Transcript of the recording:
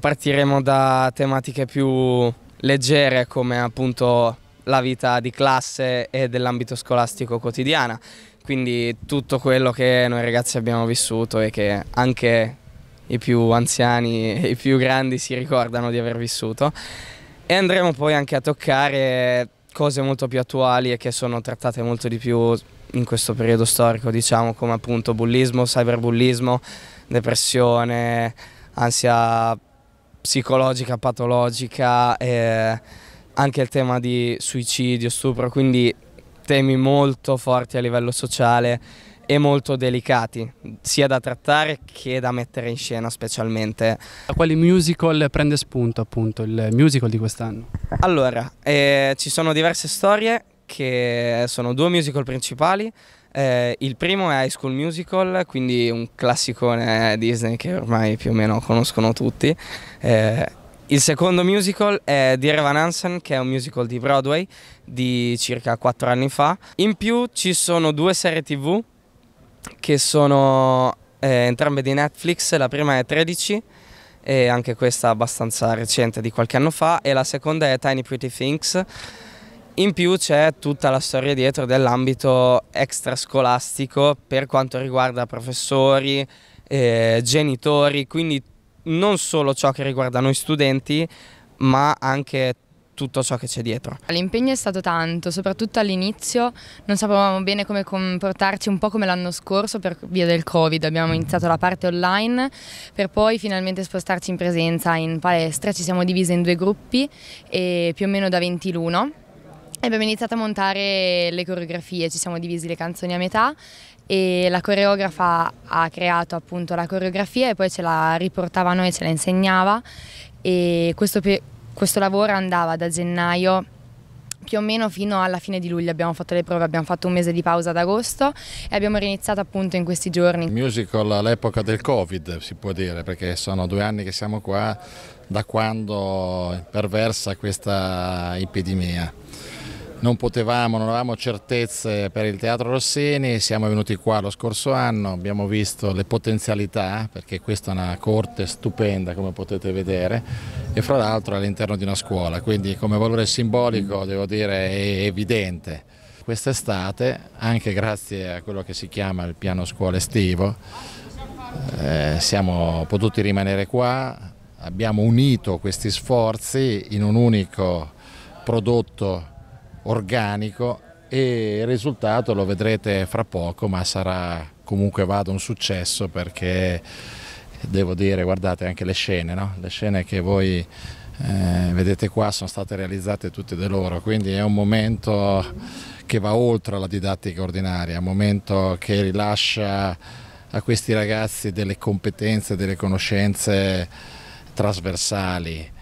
Partiremo da tematiche più leggere come appunto la vita di classe e dell'ambito scolastico quotidiana, quindi tutto quello che noi ragazzi abbiamo vissuto e che anche i più anziani e i più grandi si ricordano di aver vissuto. E andremo poi anche a toccare cose molto più attuali e che sono trattate molto di più in questo periodo storico, diciamo come appunto bullismo, cyberbullismo, depressione, ansia psicologica, patologica, e anche il tema di suicidio, stupro, quindi temi molto forti a livello sociale e molto delicati, sia da trattare che da mettere in scena specialmente. Da quali musical prende spunto appunto il musical di quest'anno? Allora, eh, ci sono diverse storie che sono due musical principali. Eh, il primo è High School Musical, quindi un classicone Disney che ormai più o meno conoscono tutti. Eh, il secondo musical è Dear Evan Hansen, che è un musical di Broadway di circa 4 anni fa. In più ci sono due serie tv che sono eh, entrambe di Netflix, la prima è 13 e anche questa abbastanza recente di qualche anno fa e la seconda è Tiny Pretty Things. In più c'è tutta la storia dietro dell'ambito extrascolastico per quanto riguarda professori, eh, genitori, quindi non solo ciò che riguarda noi studenti, ma anche tutto ciò che c'è dietro. L'impegno è stato tanto, soprattutto all'inizio non sapevamo bene come comportarci, un po' come l'anno scorso per via del Covid, abbiamo iniziato la parte online per poi finalmente spostarci in presenza in palestra, ci siamo divisi in due gruppi e più o meno da 20 l'uno. Abbiamo iniziato a montare le coreografie, ci siamo divisi le canzoni a metà e la coreografa ha creato appunto la coreografia e poi ce la riportava a noi, ce la insegnava e questo questo lavoro andava da gennaio più o meno fino alla fine di luglio abbiamo fatto le prove, abbiamo fatto un mese di pausa ad agosto e abbiamo riniziato appunto in questi giorni. Il musical all'epoca del Covid si può dire perché sono due anni che siamo qua da quando perversa questa epidemia non potevamo, non avevamo certezze per il Teatro Rossini, siamo venuti qua lo scorso anno, abbiamo visto le potenzialità, perché questa è una corte stupenda come potete vedere, e fra l'altro all'interno di una scuola, quindi come valore simbolico devo dire è evidente. Quest'estate, anche grazie a quello che si chiama il piano scuola estivo, eh, siamo potuti rimanere qua, abbiamo unito questi sforzi in un unico prodotto organico e il risultato lo vedrete fra poco ma sarà comunque vado un successo perché devo dire guardate anche le scene, no? le scene che voi eh, vedete qua sono state realizzate tutte da loro quindi è un momento che va oltre la didattica ordinaria, un momento che rilascia a questi ragazzi delle competenze, delle conoscenze trasversali